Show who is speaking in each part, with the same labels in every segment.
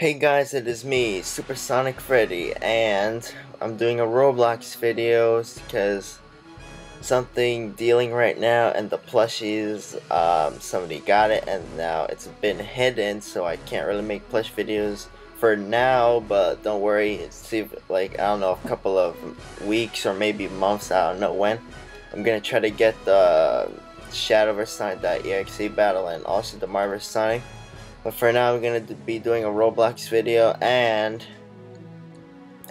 Speaker 1: Hey guys, it is me, Supersonic Freddy, and I'm doing a Roblox video because something dealing right now and the plushies, um, somebody got it and now it's been hidden so I can't really make plush videos for now, but don't worry, if, like, I don't know, a couple of weeks or maybe months, I don't know when, I'm gonna try to get the Shadow vs Sonic.exe battle and also the vs Sonic. But for now, I'm going to be doing a Roblox video, and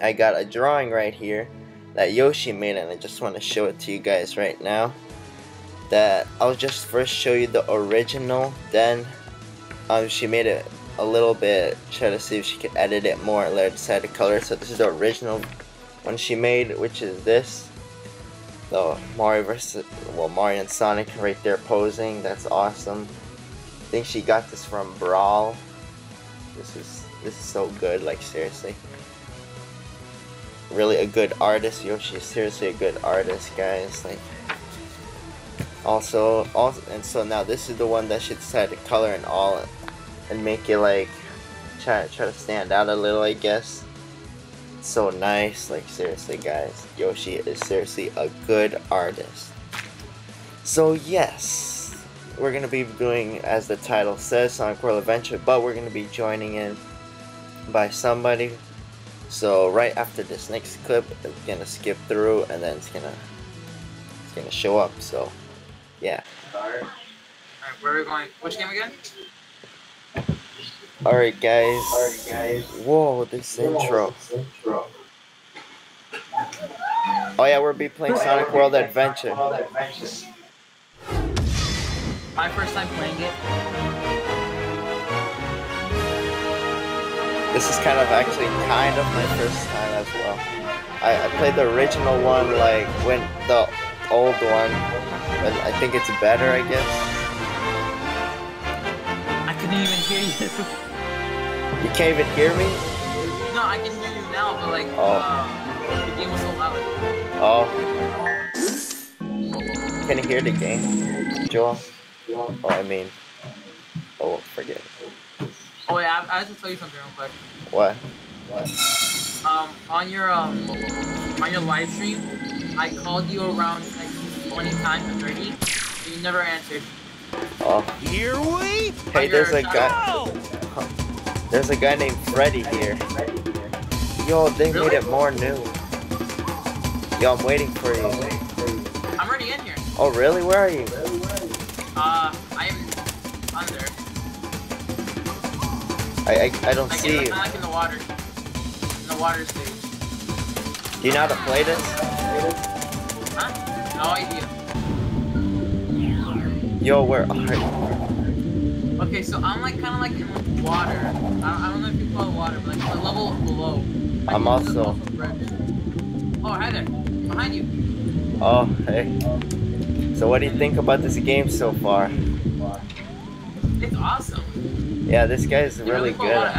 Speaker 1: I got a drawing right here that Yoshi made, and I just want to show it to you guys right now. That I'll just first show you the original, then um, she made it a little bit, try to see if she could edit it more let her decide the color. So this is the original one she made, which is this. The Mario versus, well, Mario and Sonic right there posing. That's awesome think she got this from Brawl. This is this is so good, like seriously. Really a good artist. Yoshi is seriously a good artist, guys. Like also also and so now this is the one that she decided to color and all and make it like try try to stand out a little I guess. so nice, like seriously guys. Yoshi is seriously a good artist. So yes, we're going to be doing, as the title says, Sonic World Adventure, but we're going to be joining in by somebody. So right after this next clip, it's going to skip through and then it's going to it's to show up. So, yeah.
Speaker 2: Alright, where are we going? Which game again?
Speaker 1: Alright guys. Alright guys. Whoa, this Whoa, intro. This intro. Oh yeah, we'll be playing Sonic World Adventure.
Speaker 2: My first time playing it.
Speaker 1: This is kind of actually kind of my first time as well. I, I played the original one like when the old one, but I think it's better I guess.
Speaker 2: I couldn't even hear you.
Speaker 1: You can't even hear me?
Speaker 2: No, I can hear you now, but like oh. uh, the game was so loud.
Speaker 1: Oh. Can you hear the game, Joel? Oh, I mean, oh, forget.
Speaker 2: Oh yeah, I, I have to tell you something real quick.
Speaker 1: What?
Speaker 2: What? Um, on your um, on your live stream, I called you around like 20 times or 30, but you never answered.
Speaker 1: Oh.
Speaker 3: Here we.
Speaker 1: Hey, there's a guy. There's a guy named Freddy here. Yo, they really? made it more new. Yo, I'm waiting for you.
Speaker 2: I'm already in here.
Speaker 1: Oh, really? Where are you? I I, I don't
Speaker 2: like
Speaker 1: see
Speaker 2: in,
Speaker 1: you.
Speaker 2: I'm like in the water. In the water stage.
Speaker 1: Do you know how to play this?
Speaker 2: Huh? No idea.
Speaker 1: Yo, where are you?
Speaker 2: Okay, so I'm like kind of like in the water. I don't, I don't know if you call it water, but like the level below. Like
Speaker 1: I'm also.
Speaker 2: Oh, hi there. Behind you.
Speaker 1: Oh, hey. So what do you think about this game so far?
Speaker 2: It's awesome.
Speaker 1: Yeah, this guy's really, really good.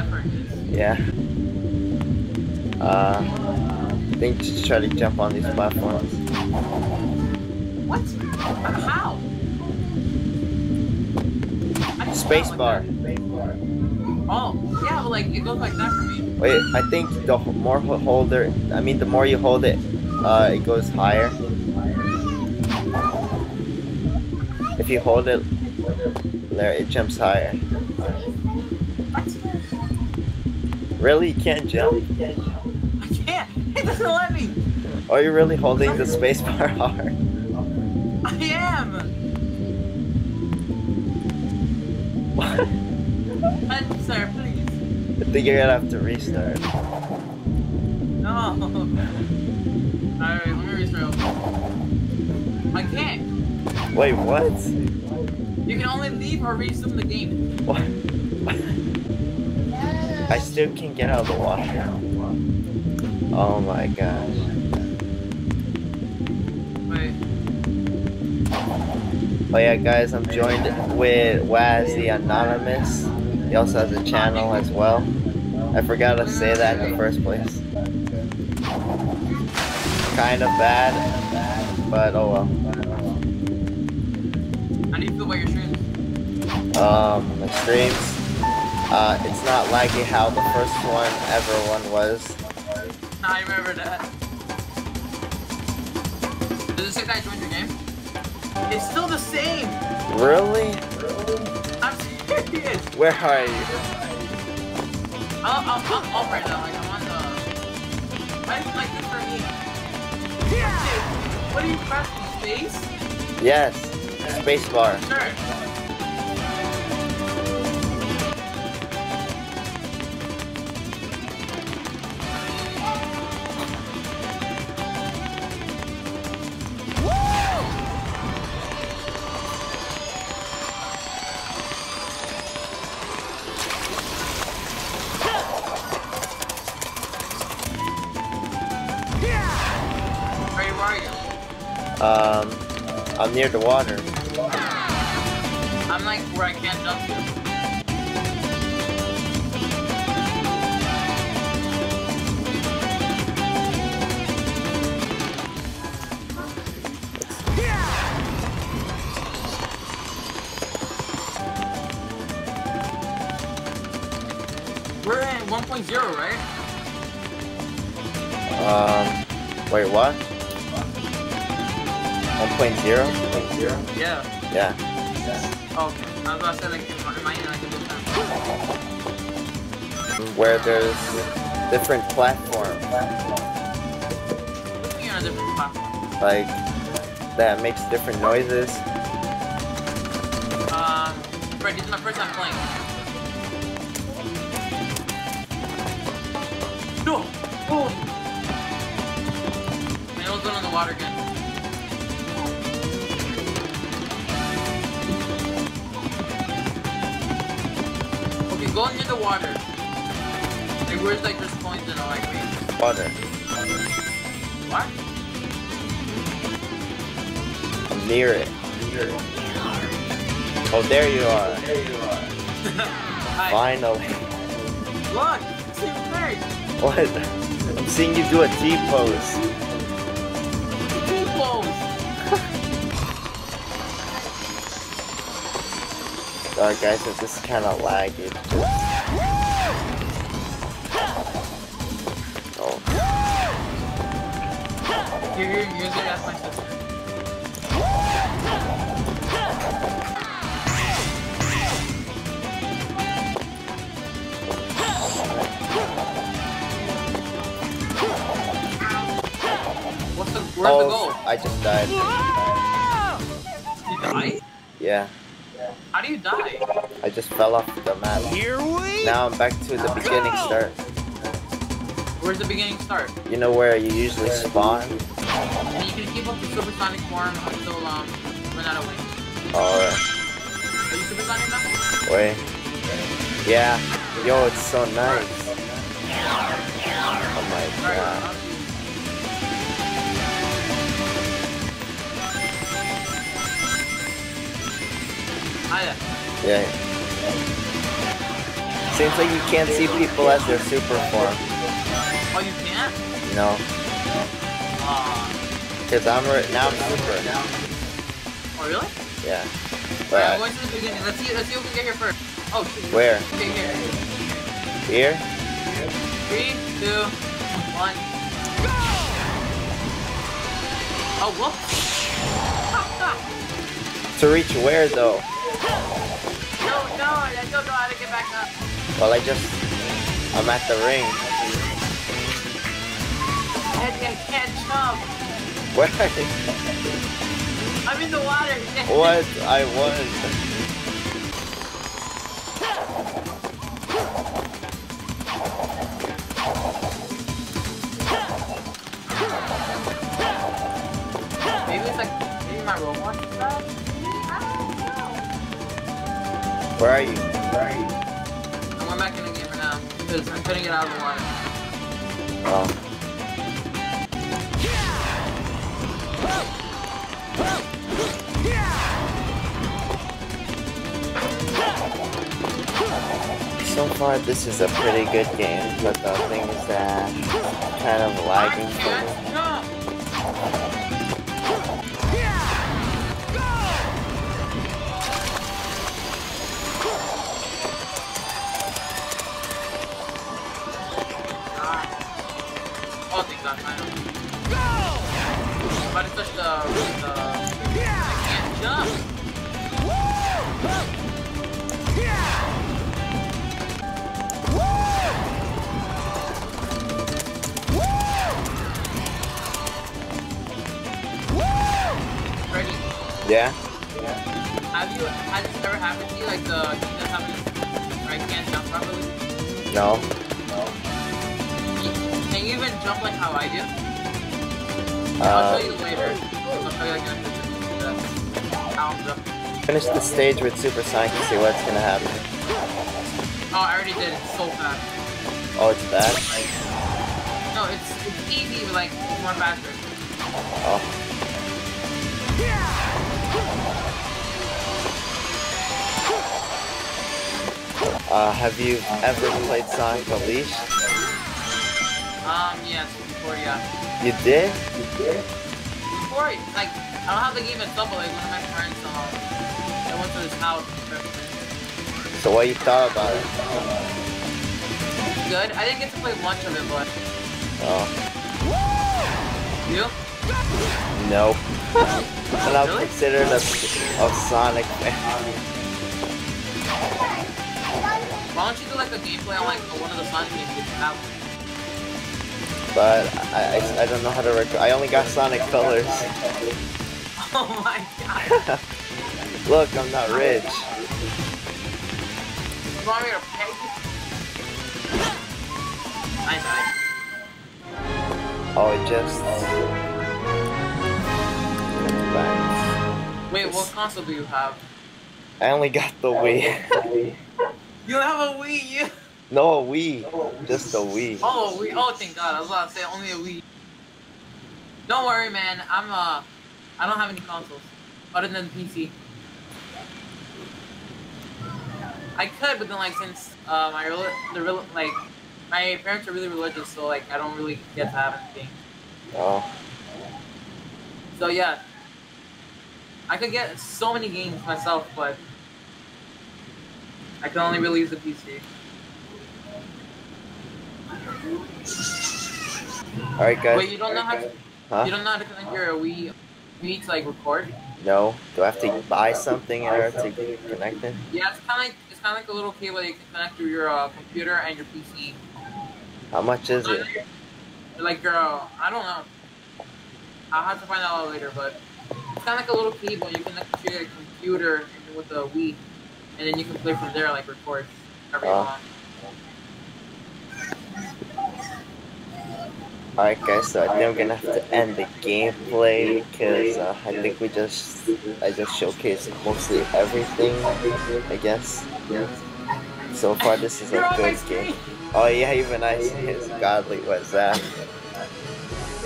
Speaker 1: Yeah. Uh, I think just try to jump on these platforms.
Speaker 2: What? How?
Speaker 1: Spacebar.
Speaker 2: Oh, yeah, but like it goes like that for me.
Speaker 1: Wait, I think the more holder, I mean the more you hold it, uh, it goes higher. If you hold it there, it jumps higher. Really? You can't jump?
Speaker 2: I can't! It doesn't let me!
Speaker 1: Are you really holding the spacebar hard?
Speaker 2: I am!
Speaker 1: What?
Speaker 2: And, sir, please.
Speaker 1: I think you're gonna have to restart.
Speaker 2: No. Alright, let me restart. I can't.
Speaker 1: Wait, what?
Speaker 2: You can only leave or resume the game.
Speaker 1: What? I still can't get out of the water. Oh my gosh.
Speaker 2: Wait.
Speaker 1: Oh yeah, guys, I'm joined with Wazzy Anonymous. He also has a channel as well. I forgot to say that in the first place. Kind of bad, but oh well.
Speaker 2: How do you feel about your streams?
Speaker 1: Um, my streams. Uh, it's not laggy how the first one ever one was.
Speaker 2: I remember that. Does it say that I joined your game? It's still the same!
Speaker 1: Really?
Speaker 2: I'm serious!
Speaker 1: Where are you?
Speaker 2: I'll, I'll, I'm off right now, like I'm on the... Why is it like this for me? Dude, what are you pressing? Space?
Speaker 1: Yes. Spacebar.
Speaker 2: Sure. Where are you?
Speaker 1: Um, I'm near the water.
Speaker 2: I'm like where I can't jump to. We're in 1.0, right?
Speaker 1: Um, wait, what? 1.0?
Speaker 2: Yeah.
Speaker 1: Yeah.
Speaker 2: Oh, okay. I was about to say like in my, in like a good time.
Speaker 1: Where there's different platforms,
Speaker 2: Put me on a different platform.
Speaker 1: like, that makes different noises.
Speaker 2: Um, Fred, this is my first time playing. No! Oh! Man, I was going in the water again. Go near the water. Like, where's like there's coins and all like wait.
Speaker 1: Water.
Speaker 2: What?
Speaker 1: I'm near it. Near. Oh, there you are.
Speaker 2: Hi.
Speaker 1: Finally.
Speaker 2: Look! Same face!
Speaker 1: What? I'm seeing you do a T pose. Sorry guys, if this is kind of laggy. Oh,
Speaker 2: Here, here, use it as my sister. What's the, where's the
Speaker 1: oh,
Speaker 2: goal?
Speaker 1: I just died.
Speaker 2: You die?
Speaker 1: Yeah,
Speaker 2: How do you die?
Speaker 1: I just fell off the map.
Speaker 3: Here we
Speaker 1: Now I'm back to the beginning start.
Speaker 2: Where's the beginning start?
Speaker 1: You know where you usually spawn?
Speaker 2: And you can keep up the supersonic form until um run out of wings.
Speaker 1: Or,
Speaker 2: Are you supersonic now?
Speaker 1: wait. Yeah. Yo, it's so nice. Oh my god.
Speaker 2: Hiya.
Speaker 1: Yeah. Seems like you can't see people as their super form.
Speaker 2: Oh, you can't?
Speaker 1: No. Because I'm right now I'm super.
Speaker 2: Oh, really?
Speaker 1: Yeah. But
Speaker 2: going to the beginning. Let's see, let's see who can get here first. Oh, shit.
Speaker 1: where?
Speaker 2: Okay, here.
Speaker 1: Here?
Speaker 2: Three, two, one. Oh, whoops.
Speaker 1: To reach where though?
Speaker 2: No, no, I don't know how to get back up.
Speaker 1: Well, I just I'm at the ring.
Speaker 2: I, I can't jump.
Speaker 1: Where?
Speaker 2: I'm in the water.
Speaker 1: what? I won.
Speaker 2: Maybe it's like, maybe my Roblox
Speaker 1: Where are you? Where are you?
Speaker 2: I'm in the game for now. Because I'm couldn't get out of the water.
Speaker 1: Oh. So far, this is a pretty good game, but the thing is that kind of lagging for me. try to touch the...
Speaker 2: the I can't jump! Ready?
Speaker 1: Yeah.
Speaker 2: Have you had this ever happened to you? Like the thing that's happening where I can't jump properly?
Speaker 1: No. No.
Speaker 2: Can you even jump like how I do? I'll
Speaker 1: Uh,
Speaker 2: show you later. I'll show you like in a picture. How I'm jumping.
Speaker 1: finish the stage with Super Sonic and see what's gonna happen.
Speaker 2: Oh, I already did. It's so fast.
Speaker 1: Oh, it's bad?
Speaker 2: No, it's it's easy, but like it's more faster.
Speaker 1: Oh. Uh, have you ever played Sonic Unleashed?
Speaker 2: Um, yes, before yeah.
Speaker 1: You did?
Speaker 2: you Before, like, I don't have the game itself, but like one of my friends, um, I went to his house.
Speaker 1: So what you thought about it?
Speaker 2: Good. I didn't get to play much of it, but
Speaker 1: Oh,
Speaker 2: you?
Speaker 1: no. And I'm
Speaker 2: Really?
Speaker 1: considered a, a Sonic fan.
Speaker 2: Why don't you do like a gameplay on like one of the Sonic games if you have one?
Speaker 1: But I, I, I don't know how to record. I only got Sonic Colors.
Speaker 2: Oh my god.
Speaker 1: Look, I'm not rich.
Speaker 2: You want me to pay? I died.
Speaker 1: Oh, it just... Thanks.
Speaker 2: Wait, what console do you have?
Speaker 1: I only got the Wii.
Speaker 2: You have a Wii U?
Speaker 1: No, a Wii. Just a Wii.
Speaker 2: Oh, a Wii. Oh, thank God. I was about to say only a Wii. Don't worry, man. I'm, uh, I don't have any consoles. Other than PC. I could, but then, like, since, uh, my, the real, like, my parents are really religious, so, like, I don't really get to have anything.
Speaker 1: Oh.
Speaker 2: So, yeah. I could get so many games myself, but I can only really use the PC.
Speaker 1: Alright, guys.
Speaker 2: Wait, you don't know how to,
Speaker 1: Huh?
Speaker 2: you don't know how to connect your Wii, Wii to, like, record?
Speaker 1: No. Do I have to buy something in order to connect it?
Speaker 2: Yeah, it's kind of like it's kind of like a little cable that you can connect to your uh, computer and your PC.
Speaker 1: How much is it?
Speaker 2: Like your, uh, I don't know. I'll have to find out later, but it's kind of like a little cable you can connect to your computer with the Wii, and then you can play from there, like record
Speaker 1: Oh.
Speaker 2: want.
Speaker 1: Alright guys, so I think I'm gonna have to end the gameplay because uh, I think we just I just showcased mostly everything, I guess. So far this is a
Speaker 2: You're on my
Speaker 1: good game. Oh yeah, even I see his godly what's that?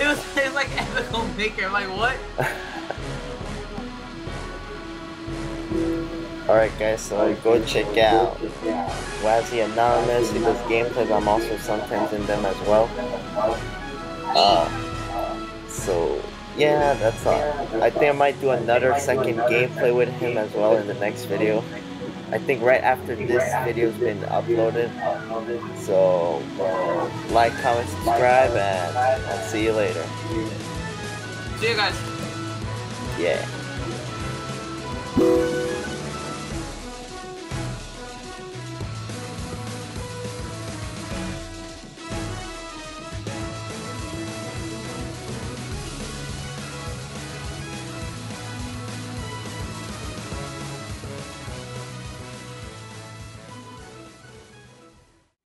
Speaker 2: It was, it was like ethical maker. I'm like, what?
Speaker 1: Alright guys, so go check out Wazzy Anonymous, he does gameplays, I'm also sometimes in them as well. Uh, so yeah, that's all. I think I might do another second gameplay with him as well in the next video. I think right after this video's been uploaded. So like, comment, subscribe, and I'll see you later.
Speaker 2: See you guys.
Speaker 1: Yeah.